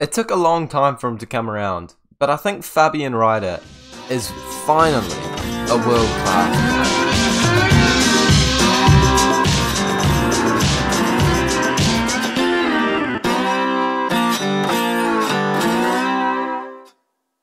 It took a long time for him to come around, but I think Fabian Rieder is finally a world class.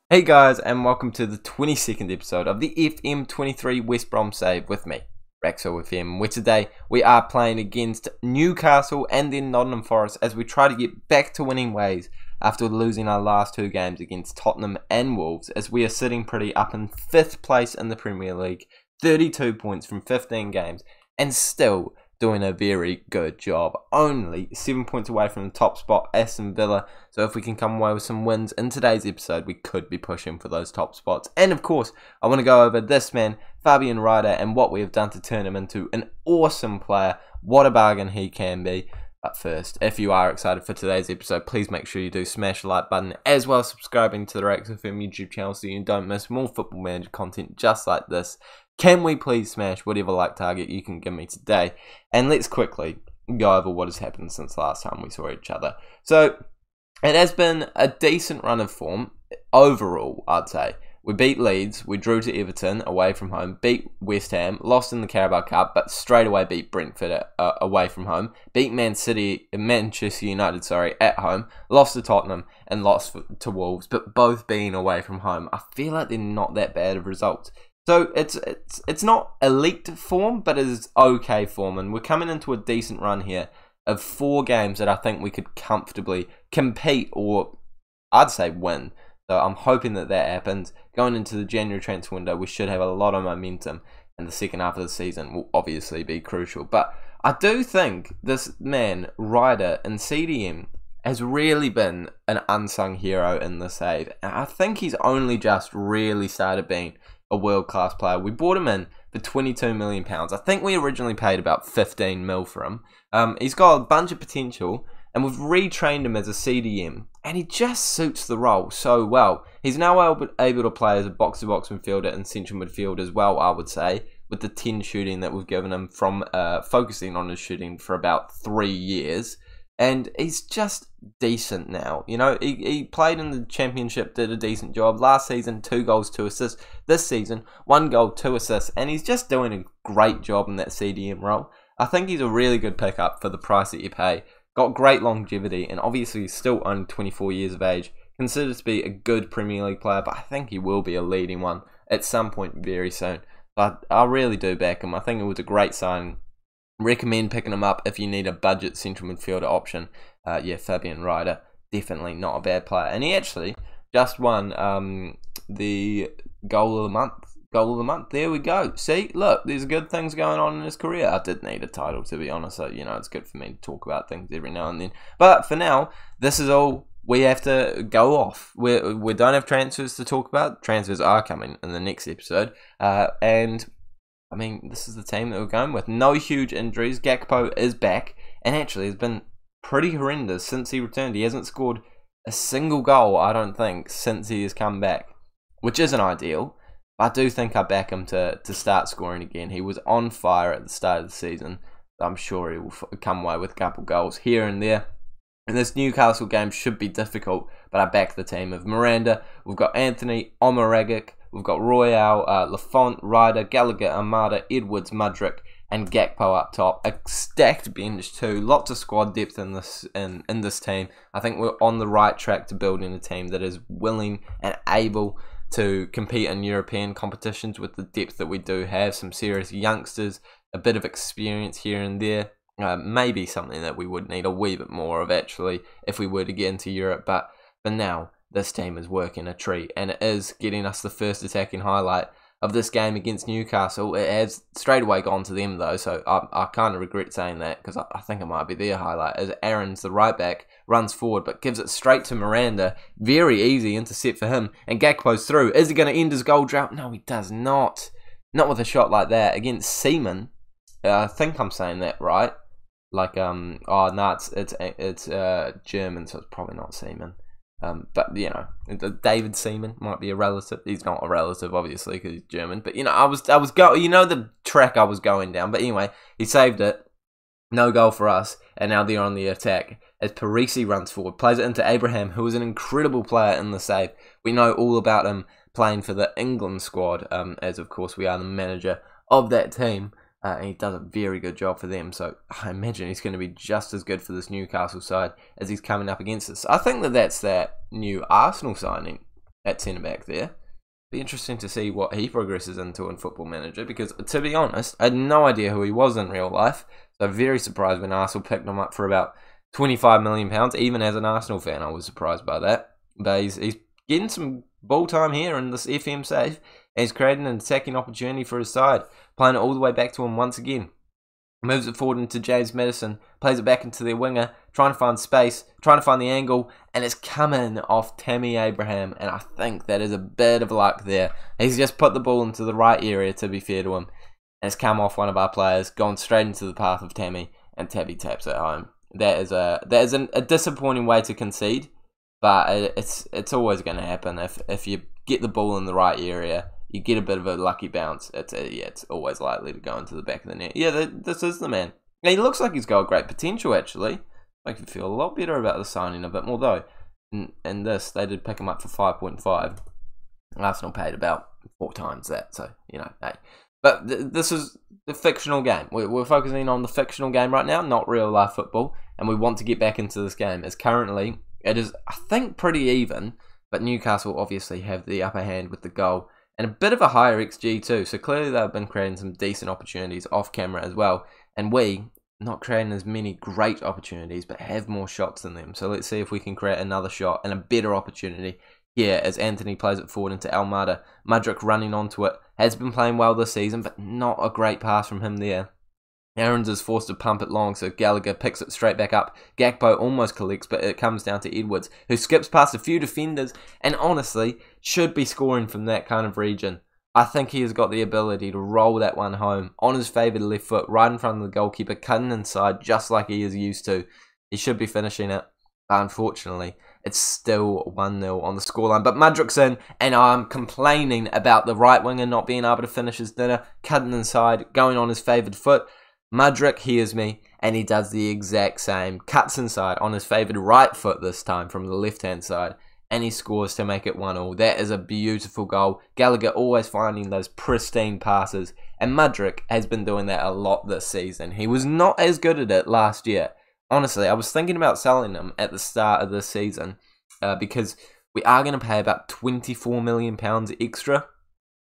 Hey guys, and welcome to the 22nd episode of the FM23 West Brom Save with me, Racso FM, where today we are playing against Newcastle and then Nottingham Forest as we try to get back to winning ways after losing our last two games against Tottenham and Wolves, as we are sitting pretty up in 5th place in the Premier League, 32 points from 15 games, and still doing a very good job. Only seven points away from the top spot, Aston Villa. So if we can come away with some wins in today's episode, we could be pushing for those top spots. And of course, I want to go over this man, Fabian Rieder, and what we have done to turn him into an awesome player. What a bargain he can be. But first, if you are excited for today's episode, please make sure you do smash the like button as well as subscribing to the Racso FM YouTube channel so you don't miss more football manager content just like this. Can we please smash whatever like target you can give me today? And let's quickly go over what has happened since last time we saw each other. So, it has been a decent run of form overall, I'd say. We beat Leeds, we drew to Everton away from home, beat West Ham, lost in the Carabao Cup, but straight away beat Brentford uh, away from home, beat Man City, Manchester United, sorry, at home, lost to Tottenham, and lost to Wolves, but both being away from home. I feel like they're not that bad of results. So it's it's it's not elite form, but it is okay form, and we're coming into a decent run here of four games that I think we could comfortably compete or I'd say win. So I'm hoping that that happens. Going into the January transfer window, we should have a lot of momentum, and the second half of the season will obviously be crucial. But I do think this man Rieder and CDM has really been an unsung hero in the save. And I think he's only just really started being a world class player. We bought him in for £22 million. I think we originally paid about 15 mil for him. Um, he's got a bunch of potential, and we've retrained him as a CDM, and he just suits the role so well. He's now able, able to play as a box to box midfielder and central midfield as well, I would say, with the 10 shooting that we've given him from uh, focusing on his shooting for about three years and he's just decent now. You know, he, he played in the championship, did a decent job. Last season, two goals, two assists. This season, one goal, two assists, and he's just doing a great job in that CDM role. I think he's a really good pickup for the price that you pay. Got great longevity, and obviously still only 24 years of age. Considered to be a good Premier League player, but I think he will be a leading one at some point very soon. But I really do back him. I think it was a great signing recommend picking him up if you need a budget central midfielder option. Uh, yeah, Fabian Rieder, definitely not a bad player. And he actually just won um, the goal of the month. Goal of the month. There we go. See, look, there's good things going on in his career. I did need a title to be honest. So you know, it's good for me to talk about things every now and then. But for now, this is all we have to go off. We we don't have transfers to talk about. Transfers are coming in the next episode, uh, and I mean, this is the team that we're going with. No huge injuries. Gakpo is back, and actually he's been pretty horrendous since he returned. He hasn't scored a single goal, I don't think, since he has come back, which isn't ideal. I do think I back him to, to start scoring again. He was on fire at the start of the season. I'm sure he will come away with a couple goals here and there. And this Newcastle game should be difficult, but I back the team of Miranda. We've got Anthony Omeragic, We've got Royal, uh, Lafont, Rieder, Gallagher, Almada, Edwards, Mudryk, and Gakpo up top. A stacked bench too. Lots of squad depth in this in, in this team. I think we're on the right track to building a team that is willing and able to compete in European competitions with the depth that we do have. Some serious youngsters, a bit of experience here and there. Uh, maybe something that we would need a wee bit more of actually if we were to get into Europe. But for now, this team is working a treat, and it is getting us the first attacking highlight of this game against Newcastle. It has straight away gone to them though, so I, I kind of regret saying that because I, I, think it might be their highlight. As Aarons the right back runs forward but gives it straight to Miranda, very easy intercept for him, and Gakpo's through. Is he going to end his goal drought? No, he does not. Not with a shot like that against Seaman. Uh, I think I'm saying that right. Like um, oh no, it's it's it's uh German, so it's probably not Seaman. Um, but you know, David Seaman might be a relative. He's not a relative, obviously, because he's German. But you know, I was, I was go, you know, the track I was going down. But anyway, he saved it. No goal for us, and now they're on the attack. As Parisi runs forward, plays it into Abraham, who is an incredible player in the save. We know all about him playing for the England squad, um, as of course we are the manager of that team. Uh, and he does a very good job for them. So I imagine he's going to be just as good for this Newcastle side as he's coming up against us. I think that that's that new Arsenal signing at centre back there. Be interesting to see what he progresses into in Football Manager because, to be honest, I had no idea who he was in real life. So very surprised when Arsenal picked him up for about 25 million pounds. Even as an Arsenal fan, I was surprised by that. But he's, he's getting some ball time here in this FM save. And he's creating an attacking opportunity for his side, playing it all the way back to him once again. Moves it forward into James Maddison, plays it back into their winger, trying to find space, trying to find the angle, and it's coming off Tammy Abraham. And I think that is a bit of luck there. He's just put the ball into the right area, to be fair to him. And it's come off one of our players, gone straight into the path of Tammy, and Tammy taps it home. That is a that is an, a disappointing way to concede, but it's it's always going to happen if if you get the ball in the right area you get a bit of a lucky bounce. It's a, yeah, it's always likely to go into the back of the net. Yeah, this is the man. he looks like he's got great potential actually. Make you feel a lot better about the signing of it. Although, in, in this they did pick him up for five point five. Arsenal paid about four times that. So you know, hey. But th this is the fictional game. We're, we're focusing on the fictional game right now, not real life football, and we want to get back into this game. As currently, it is I think pretty even, but Newcastle obviously have the upper hand with the goal and a bit of a higher XG too. So clearly they've been creating some decent opportunities off camera as well. And we, not creating as many great opportunities, but have more shots than them. So let's see if we can create another shot and a better opportunity here as Anthony plays it forward into Almada. Mudryk running onto it. Has been playing well this season, but not a great pass from him there. Aarons is forced to pump it long, so Gallagher picks it straight back up. Gakpo almost collects, but it comes down to Edwards, who skips past a few defenders and honestly should be scoring from that kind of region. I think he has got the ability to roll that one home on his favoured left foot, right in front of the goalkeeper, cutting inside just like he is used to. He should be finishing it. But unfortunately, it's still 1 0 on the scoreline. But Mudryk's in, and I'm complaining about the right winger not being able to finish his dinner, cutting inside, going on his favoured foot. Mudryk hears me and he does the exact same. Cuts inside on his favoured right foot this time from the left hand side and he scores to make it 1 all. That is a beautiful goal. Gallagher always finding those pristine passes and Mudryk has been doing that a lot this season. He was not as good at it last year. Honestly, I was thinking about selling him at the start of this season uh, because we are going to pay about £24 million extra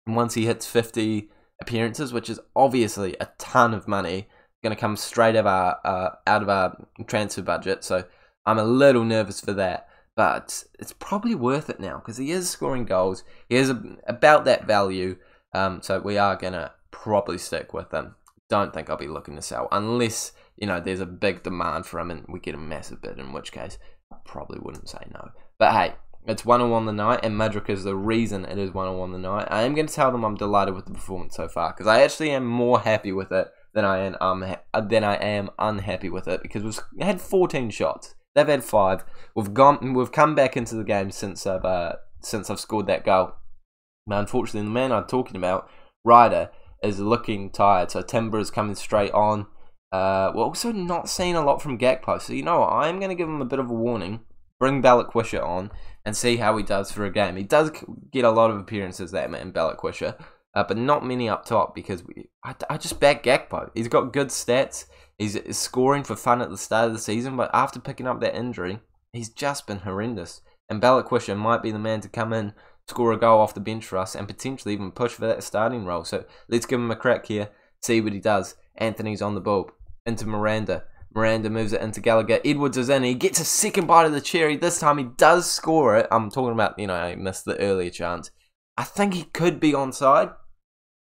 And once he hits 50 appearances, which is obviously a ton of money, going to come straight out of our uh, out of our transfer budget. So I'm a little nervous for that, but it's probably worth it now because he is scoring goals. He is about that value, um, so we are going to probably stick with him. Don't think I'll be looking to sell unless you know there's a big demand for him and we get a massive bid. In which case, I probably wouldn't say no. But hey, it's 101 the night, and Mudryk is the reason it is 101 the night. I am going to tell them I'm delighted with the performance so far because I actually am more happy with it than I am um, than I am unhappy with it because we've had 14 shots. They've had five. We've gone. We've come back into the game since I've uh, since I've scored that goal. But unfortunately, the man I'm talking about, Rieder, is looking tired. So Timber is coming straight on. Uh, we're also not seeing a lot from Gakpo. So you know what? I'm going to give him a bit of a warning. Bring Balikwisha on and see how he does for a game. He does get a lot of appearances, that man, Balikwisha, uh, but not many up top because we, I, I just back Gakpo. He's got good stats. He's scoring for fun at the start of the season, but after picking up that injury, he's just been horrendous. And Balikwisha might be the man to come in, score a goal off the bench for us, and potentially even push for that starting role. So let's give him a crack here, see what he does. Anthony's on the ball. Into Miranda. Miranda moves it into Gallagher. Edwards is in. He gets a second bite of the cherry. This time he does score it. I'm talking about, you know, he missed the earlier chance. I think he could be onside.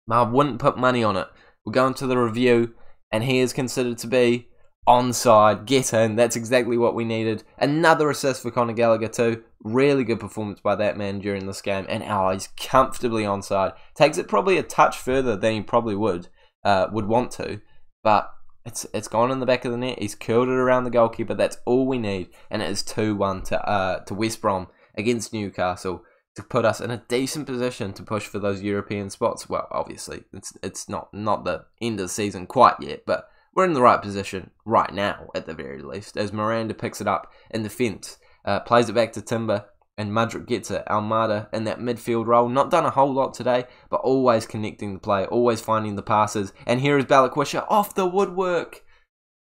I wouldn't put money on it. We're going to the review, and he is considered to be onside. Get in. That's exactly what we needed. Another assist for Conor Gallagher, too. Really good performance by that man during this game. And oh, he's comfortably onside. Takes it probably a touch further than he probably would, uh, would want to. But it's it's gone in the back of the net. He's curled it around the goalkeeper. That's all we need, and it is two one to uh to West Brom against Newcastle to put us in a decent position to push for those European spots. Well, obviously it's it's not not the end of the season quite yet, but we're in the right position right now, at the very least, as Miranda picks it up in defence, uh, plays it back to Timber, and Mudryk gets it. Almada in that midfield role, not done a whole lot today, but always connecting the play, always finding the passes. And here is Balikwisha off the woodwork.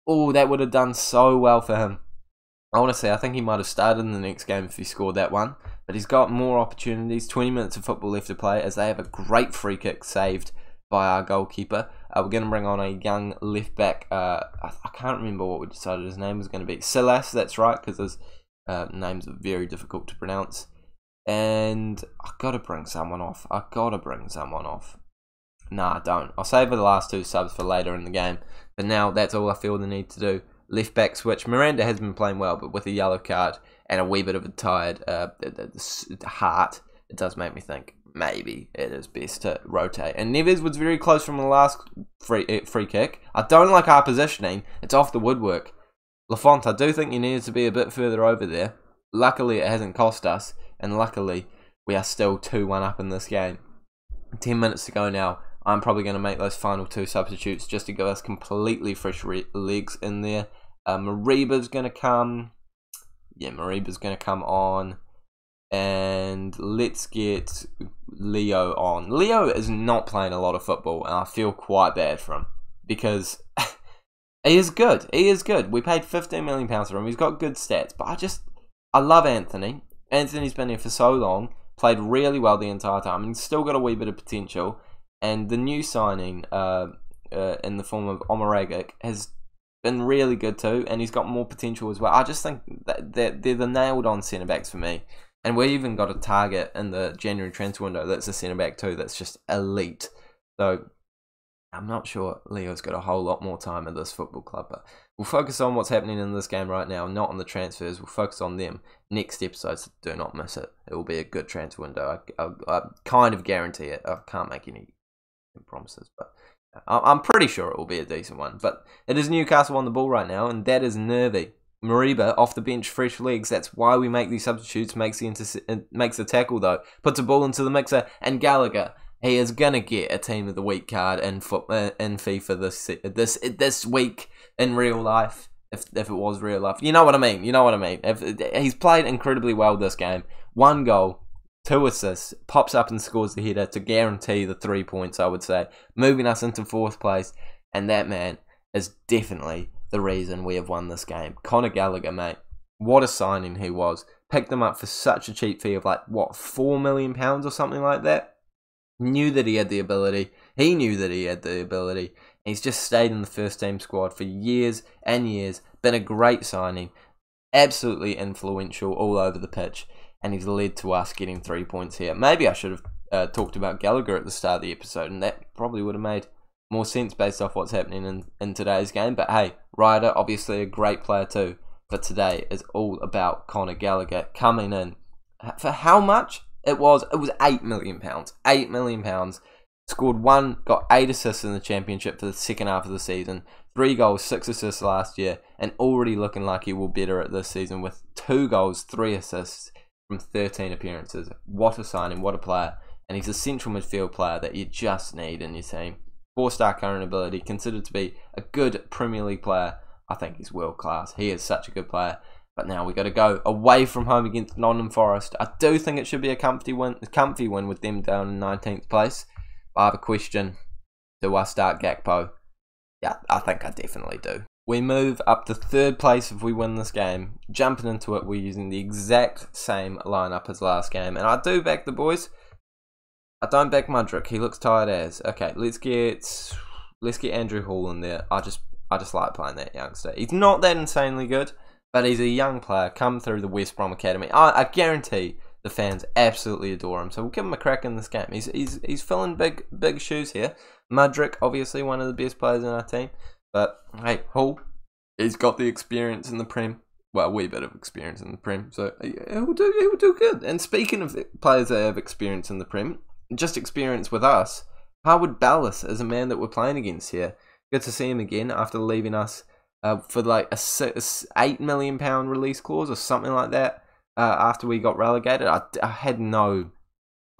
Oh, that would have done so well for him. I want to say I think he might have started in the next game if he scored that one, but he's got more opportunities. 20 minutes of football left to play as they have a great free kick saved by our goalkeeper. Uh, we're going to bring on a young left back. Uh, I, I, can't remember what we decided his name was going to be. Silas, that's right, because his uh, names are very difficult to pronounce. And i got to bring someone off. i got to bring someone off. Nah, I don't. I'll save the last two subs for later in the game. But now that's all I feel the need to do. Left back switch. Miranda has been playing well, but with a yellow card and a wee bit of a tired uh, heart, it does make me think maybe it is best to rotate. And Neves was very close from the last free eh, free kick. I don't like our positioning. It's off the woodwork. Lafont, I do think you needed to be a bit further over there. Luckily, it hasn't cost us, and luckily, we are still 2 1 up in this game. 10 minutes to go now. I'm probably going to make those final two substitutes just to give us completely fresh legs in there. Uh, Mariba's going to come. Yeah, Mariba's going to come on and let's get Leo on. Leo is not playing a lot of football, and I feel quite bad for him because he is good. He is good. We paid fifteen million pounds for him. He's got good stats, but I just I love Anthony. Anthony's been here for so long, played really well the entire time, and still got a wee bit of potential. And the new signing uh, uh, in the form of Omeragic has been really good too, and he's got more potential as well. I just think that they're, they're the nailed on centre backs for me. And we even got a target in the January transfer window that's a centre back too. That's just elite. So I'm not sure Leo's got a whole lot more time at this football club, but we'll focus on what's happening in this game right now, not on the transfers. We'll focus on them next episode. So do not miss it. It will be a good transfer window. I, I, I kind of guarantee it. I can't make any promises, but uh, I'm pretty sure it will be a decent one. But it is Newcastle on the ball right now, and that is nervy. Mariba off the bench, fresh legs. That's why we make these substitutes. Makes the inter- uh, makes the tackle though. Puts a ball into the mixer, and Gallagher. He is gonna get a team of the week card in foot uh, in FIFA this this this week in real life. If if it was real life, you know what I mean. You know what I mean. If he's played incredibly well this game, one goal, two assists, pops up and scores the header to guarantee the three points. I would say, moving us into fourth place, and that man is definitely the reason we have won this game. Conor Gallagher, mate, what a signing he was. Picked them up for such a cheap fee of like, what, £4 million or something like that? Knew that he had the ability. He knew that he had the ability. He's just stayed in the first team squad for years and years. Been a great signing. Absolutely influential all over the pitch. And he's led to us getting three points here. Maybe I should have uh, talked about Gallagher at the start of the episode, and that probably would have made more sense based off what's happening in, in today's game. But hey, Rieder, obviously a great player too. But today is all about Conor Gallagher coming in. For how much? It was it was eight million pounds. Eight million pounds. Scored one, got eight assists in the championship for the second half of the season. Three goals, six assists last year, and already looking like he will better at this season with two goals, three assists from 13 appearances. What a signing, what a player. And he's a central midfield player that you just need in your team four star current ability, considered to be a good Premier League player. I think he's world class. He is such a good player. But now we've got to go away from home against Nottingham Forest. I do think it should be a comfy win, comfy win with them down in 19th place. But I have a question. Do I start Gakpo? Yeah, I think I definitely do. We move up to third place if we win this game. Jumping into it, we're using the exact same lineup as last game. And I do back the boys. I don't back Mudryk. He looks tired as. Okay, let's get let's get Andrew Hall in there. I just I just like playing that youngster. He's not that insanely good, but he's a young player come through the West Brom Academy. I, I guarantee the fans absolutely adore him. So we'll give him a crack in this game. He's he's he's filling big big shoes here. Mudryk, obviously one of the best players in our team, but hey, Hall, he's got the experience in the Prem. Well, a wee bit of experience in the Prem, so he'll do he'll do good. And speaking of players that have experience in the Prem, just experience with us. Harwood Bellis is a man that we're playing against here. Good to see him again after leaving us uh, for like a eight million pound release clause or something like that. Uh, after we got relegated, I, I had no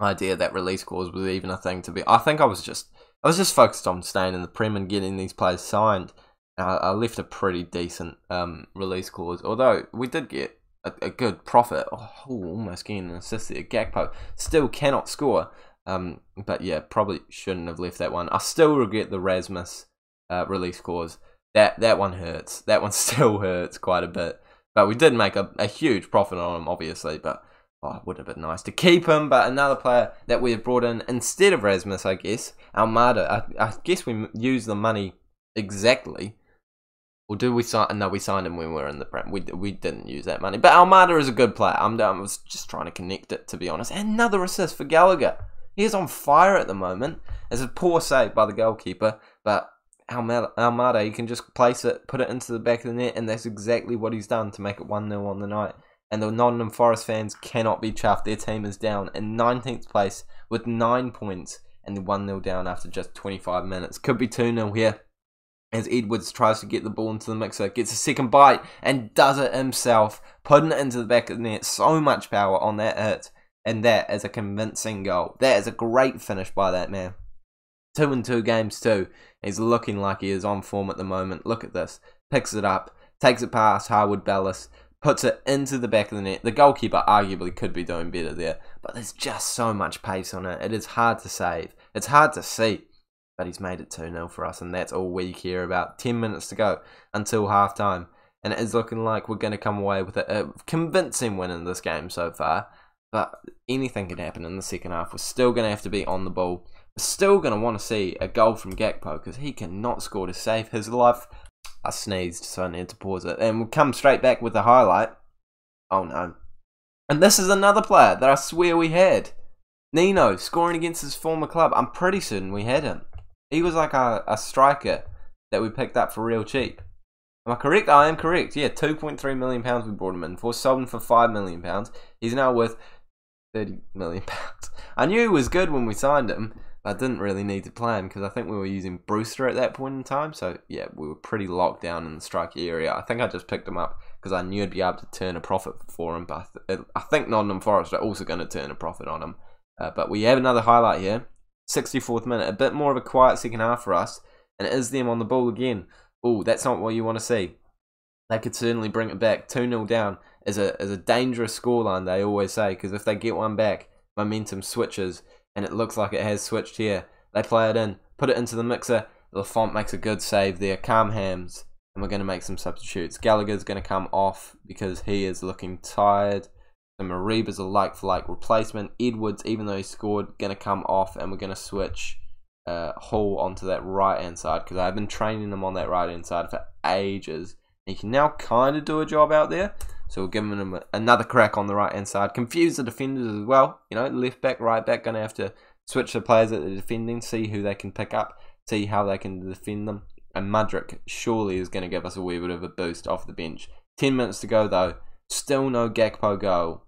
idea that release clause was even a thing to be. I think I was just I was just focused on staying in the Prem and getting these players signed. I, I left a pretty decent um, release clause, although we did get a, a good profit. Oh, almost getting an assist there. Gakpo still cannot score. Um, but yeah, probably shouldn't have left that one. I still regret the Rasmus uh, release clause. That that one hurts. That one still hurts quite a bit. But we did make a, a huge profit on him, obviously. But oh, it would have been nice to keep him. But another player that we have brought in instead of Rasmus, I guess, Almada. I, I guess we used the money exactly or do we sign? No, we signed him when we were in the Prem. We we didn't use that money. But Almada is a good player. I'm I was just trying to connect it to be honest. Another assist for Gallagher. He is on fire at the moment. It's a poor save by the goalkeeper, but Almada, he can just place it, put it into the back of the net, and that's exactly what he's done to make it 1 0 on the night. And the Nottingham Forest fans cannot be chuffed. Their team is down in 19th place with 9 points and 1 0 down after just 25 minutes. Could be 2 0 here as Edwards tries to get the ball into the mixer, gets a second bite and does it himself, putting it into the back of the net. So much power on that hit, and that is a convincing goal. That is a great finish by that man. Two and two games too. He's looking like he is on form at the moment. Look at this. Picks it up, takes it past Harwood Bellis, puts it into the back of the net. The goalkeeper arguably could be doing better there, but there's just so much pace on it. It is hard to save. It's hard to see but he's made it 2 0 for us, and that's all we care about. 10 minutes to go until half time, and it is looking like we're going to come away with a, a convincing win in this game so far. But anything can happen in the second half. We're still going to have to be on the ball. Still going to want to see a goal from Gakpo because he cannot score to save his life. I sneezed, so I need to pause it. And we'll come straight back with the highlight. Oh no. And this is another player that I swear we had. Nino scoring against his former club. I'm pretty certain we had him. He was like a, a striker that we picked up for real cheap. Am I correct? I am correct. Yeah, two point three million pounds we brought him in for. Sold him for five million pounds. He's now worth thirty million pounds. I knew he was good when we signed him. I didn't really need to plan because I think we were using Brewster at that point in time. So yeah, we were pretty locked down in the strike area. I think I just picked him up because I knew I'd be able to turn a profit for him. But I, th I think Nottingham Forest are also going to turn a profit on him. Uh, but we have another highlight here. 64th minute. A bit more of a quiet second half for us. And it is them on the ball again. Oh, that's not what you want to see. They could certainly bring it back. 2 0 down is a, is a dangerous scoreline, they always say, because if they get one back, momentum switches. And it looks like it has switched here. They play it in, put it into the mixer. Lafont makes a good save there. Calm hams, And we're going to make some substitutes. Gallagher's going to come off because he is looking tired. So Mariba's a like for like replacement. Edwards, even though he scored, going to come off and we're going to switch uh, Hall onto that right hand side because I've been training him on that right hand side for ages. He can now kind of do a job out there. So we're giving him another crack on the right hand side. Confuse the defenders as well. You know, left back, right back, going to have to switch the players that they're defending, see who they can pick up, see how they can defend them. And Mudryk surely is going to give us a wee bit of a boost off the bench. 10 minutes to go though. Still no Gakpo goal.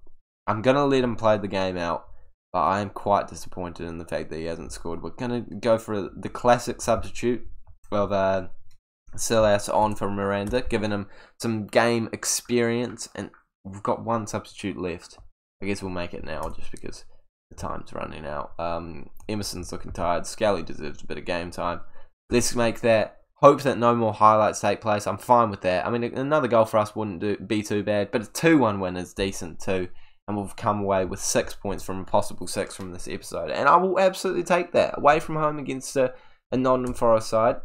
I'm going to let him play the game out, but I am quite disappointed in the fact that he hasn't scored. We're going to go for the classic substitute of uh, Silas on for Miranda, giving him some game experience, and we've got one substitute left. I guess we'll make it now just because the time's running out. Um, Emerson's looking tired. Scally deserves a bit of game time. Let's make that Hope that no more highlights take place. I'm fine with that. I mean, another goal for us wouldn't do, be too bad, but a 2 1 win is decent too. And we've come away with six points from a possible six from this episode. And I will absolutely take that. Away from home against a, a Nottingham Forest side,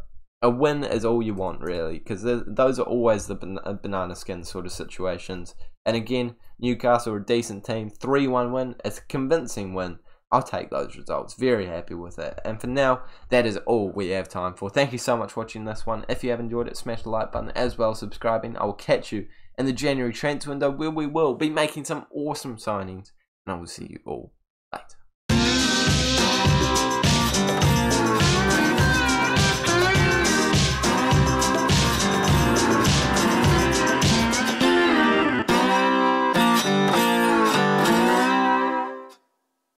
a win is all you want, really, because those are always the uh, banana skin sort of situations. And again, Newcastle are a decent team. 3 1 win. It's a convincing win. I'll take those results. Very happy with it. And for now, that is all we have time for. Thank you so much for watching this one. If you have enjoyed it, smash the like button as well as subscribing. I will catch you in the January transfer window where we will be making some awesome signings. And I will see you all